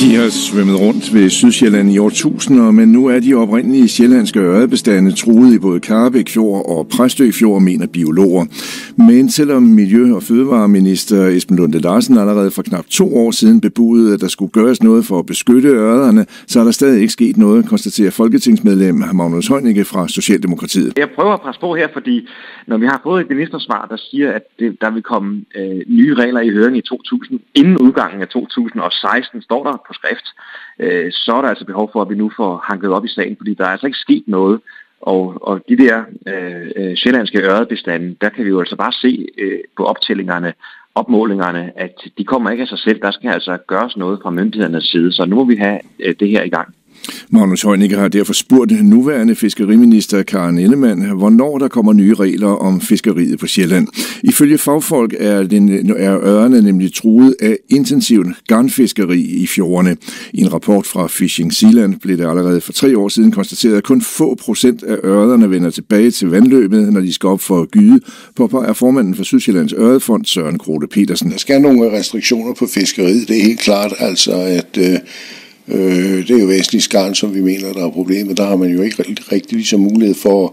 De har svømmet rundt ved Sydsjælland i årtusinder, men nu er de oprindelige sjællandske øredebestande truet i både Karabækfjord og Præstøfjord, mener biologer. Men selvom Miljø- og Fødevareminister Esben Lunde Larsen allerede for knap to år siden bebudede, at der skulle gøres noget for at beskytte ørrederne, så er der stadig ikke sket noget, konstaterer folketingsmedlem Magnus Heunicke fra Socialdemokratiet. Jeg prøver at presse på her, fordi når vi har fået et ministersvar, der siger, at det, der vil komme øh, nye regler i høring i 2000, inden udgangen af 2016, står der på skrift, øh, så er der altså behov for, at vi nu får hanket op i sagen, fordi der er altså ikke sket noget. Og, og de der øh, øh, sjællandske øredebestande, der kan vi jo altså bare se øh, på optællingerne, opmålingerne, at de kommer ikke af sig selv. Der skal altså gøres noget fra myndighedernes side, så nu må vi have øh, det her i gang. Magnus Heunicke har derfor spurgt nuværende fiskeriminister Karen Ellemann, hvornår der kommer nye regler om fiskeriet på Sjælland. Ifølge fagfolk er, den, er ørerne nemlig truet af intensivt garnfiskeri i fjordene. I en rapport fra Fishing Sealand blev det allerede for tre år siden konstateret, at kun få procent af ørerne vender tilbage til vandløbet, når de skal op for at gyde, på er formanden for Sydsjællands Ørredfond, Søren Grote Petersen. Der skal nogle restriktioner på fiskeriet. Det er helt klart, altså at øh Øh, det er jo væsentligt skarn, som vi mener, der er problemet. Der har man jo ikke rigtig, ligesom mulighed for at,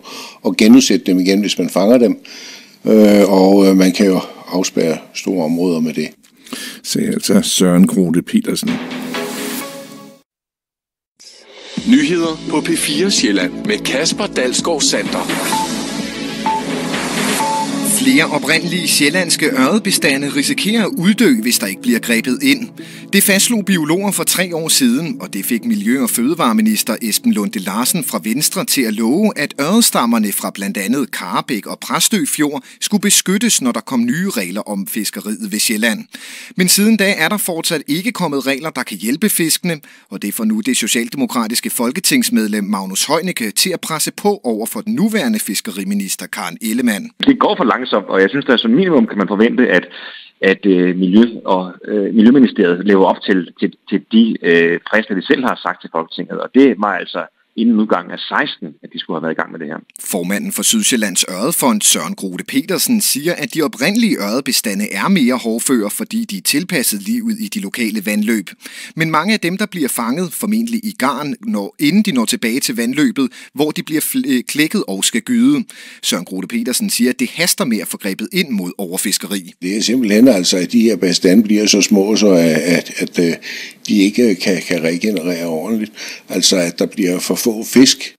at genudsætte dem igen, hvis man fanger dem. Øh, og øh, man kan jo afspærre store områder med det. Sagde altså Søren Grote Petersen. Nyheder på P4 Sjælland med Kasper Dalsgaard Sander. Flere oprindelige sjællandske ørredbestande risikerer at uddø, hvis der ikke bliver grebet ind. Det fastslog biologer for tre år siden, og det fik Miljø- og Fødevareminister Esben Lunde Larsen fra Venstre til at love, at ørredstammerne fra blandt andet Karabæk og Præstøfjord skulle beskyttes, når der kom nye regler om fiskeriet ved Sjælland. Men siden da er der fortsat ikke kommet regler, der kan hjælpe fiskene, og det får nu det socialdemokratiske folketingsmedlem Magnus Heunicke til at presse på over for den nuværende fiskeriminister Karen Ellemann. Det går for langsomt, og jeg synes, at som minimum kan man forvente, at at øh, Miljø- og øh, Miljøministeriet lever op til, til, til de øh, frister, de selv har sagt til Folketinget. Og det var altså inden udgangen af 16, at de skulle have været i gang med det her. Formanden for Sydsjællands Øredfond, Søren Grote Petersen, siger, at de oprindelige øredebestande er mere hårdføre, fordi de er tilpasset livet i de lokale vandløb. Men mange af dem, der bliver fanget, formentlig i garn, når, inden de når tilbage til vandløbet, hvor de bliver øh, klækket og skal gyde. Søren Grote Petersen siger, at det haster med at få grebet ind mod overfiskeri. Det er simpelthen altså, at de her bestande bliver så små, så at, at, at øh, de ikke kan, kan regenerere ordentligt. Altså, at der bliver for få fisk.